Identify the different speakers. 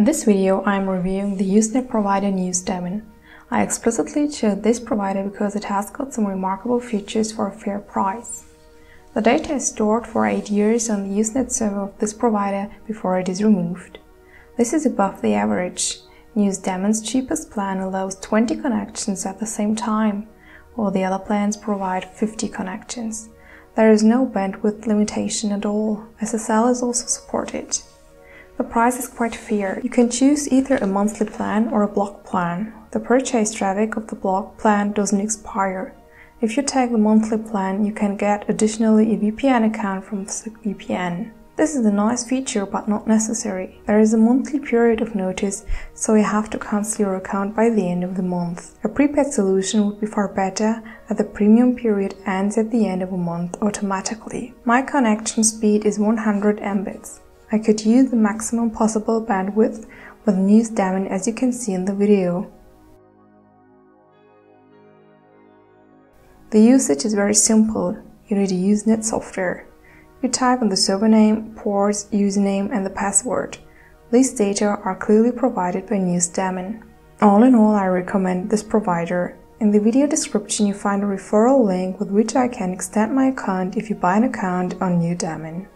Speaker 1: In this video, I am reviewing the Usenet provider NewsDemon. I explicitly chose this provider because it has got some remarkable features for a fair price. The data is stored for 8 years on the Usenet server of this provider before it is removed. This is above the average. NewsDemon's cheapest plan allows 20 connections at the same time, while the other plans provide 50 connections. There is no bandwidth limitation at all. SSL is also supported. The price is quite fair. You can choose either a monthly plan or a block plan. The purchase traffic of the block plan doesn't expire. If you take the monthly plan, you can get additionally a VPN account from VPN. This is a nice feature but not necessary. There is a monthly period of notice, so you have to cancel your account by the end of the month. A prepaid solution would be far better as the premium period ends at the end of a month automatically. My connection speed is 100 Mbits. I could use the maximum possible bandwidth with NewsDemon as you can see in the video. The usage is very simple. You need a Usenet software. You type in the server name, ports, username and the password. These data are clearly provided by NewsDemon. All in all, I recommend this provider. In the video description you find a referral link with which I can extend my account if you buy an account on NewsDemon.